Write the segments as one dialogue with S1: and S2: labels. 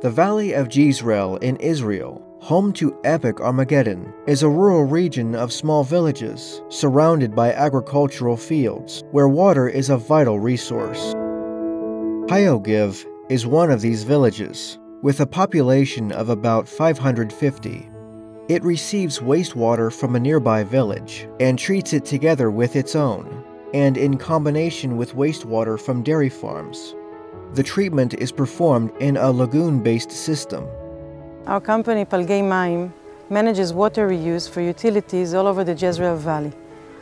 S1: The Valley of Jezreel in Israel, home to epic Armageddon, is a rural region of small villages surrounded by agricultural fields where water is a vital resource. Hayogev is one of these villages, with a population of about 550. It receives wastewater from a nearby village and treats it together with its own, and in combination with wastewater from dairy farms. The treatment is performed in a lagoon-based system.
S2: Our company, Palgei Maim, manages water reuse for utilities all over the Jezreel Valley.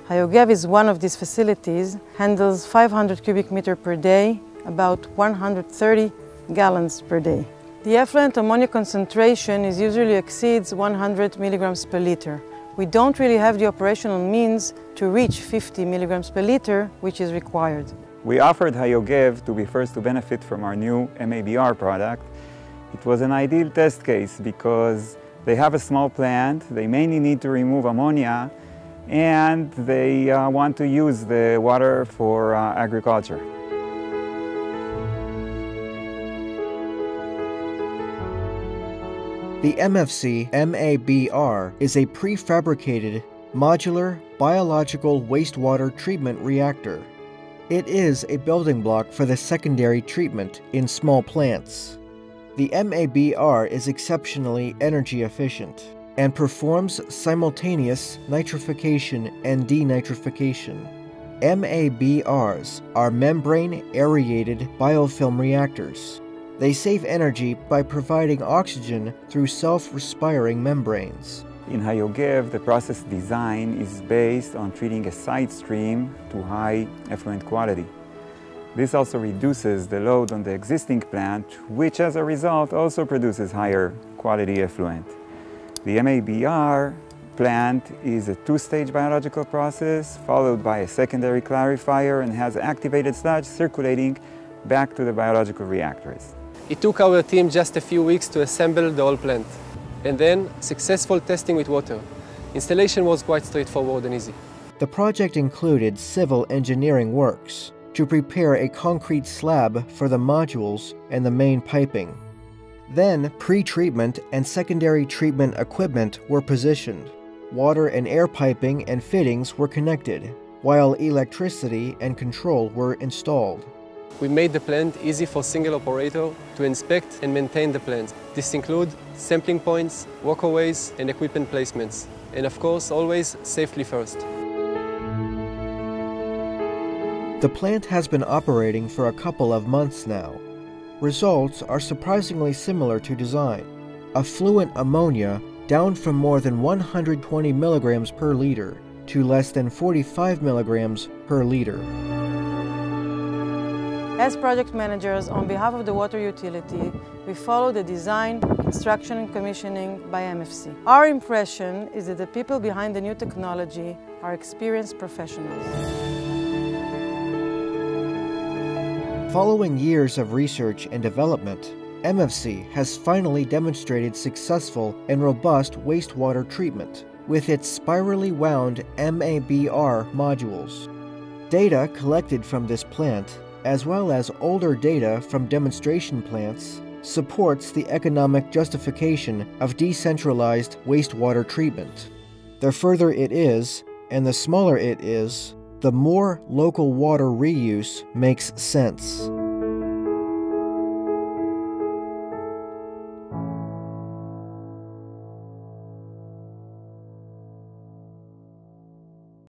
S2: Hayogev is one of these facilities, handles 500 cubic meter per day, about 130 gallons per day. The effluent ammonia concentration is usually exceeds 100 milligrams per liter. We don't really have the operational means to reach 50 milligrams per liter, which is required.
S3: We offered Hayogev to be first to benefit from our new MABR product. It was an ideal test case because they have a small plant, they mainly need to remove ammonia, and they uh, want to use the water for uh, agriculture.
S1: The Emefcy MABR is a prefabricated, modular, biological wastewater treatment reactor. It is a building block for the secondary treatment in small plants. The MABR is exceptionally energy efficient and performs simultaneous nitrification and denitrification. MABRs are membrane aerated biofilm reactors. They save energy by providing oxygen through self-respiring membranes.
S3: In Hayogev, the process design is based on treating a side stream to high effluent quality. This also reduces the load on the existing plant, which as a result also produces higher quality effluent. The MABR plant is a two-stage biological process followed by a secondary clarifier and has activated sludge circulating back to the biological reactors.
S4: It took our team just a few weeks to assemble the whole plant. And then successful testing with water. Installation was quite straightforward and easy.
S1: The project included civil engineering works to prepare a concrete slab for the modules and the main piping. Then, pre-treatment and secondary treatment equipment were positioned. Water and air piping and fittings were connected, while electricity and control were installed.
S4: We made the plant easy for single operator to inspect and maintain the plant. This includes sampling points, walkways and equipment placements. And of course, always safely first.
S1: The plant has been operating for a couple of months now. Results are surprisingly similar to design. Effluent ammonia down from more than 120 milligrams per liter to less than 45 milligrams per liter.
S2: As project managers, on behalf of the water utility, we follow the design, construction and commissioning by Emefcy. Our impression is that the people behind the new technology are experienced professionals.
S1: Following years of research and development, Emefcy has finally demonstrated successful and robust wastewater treatment with its spirally wound MABR modules. Data collected from this plant as well as older data from demonstration plants, supports the economic justification of decentralized wastewater treatment. The further it is, and the smaller it is, the more local water reuse makes sense.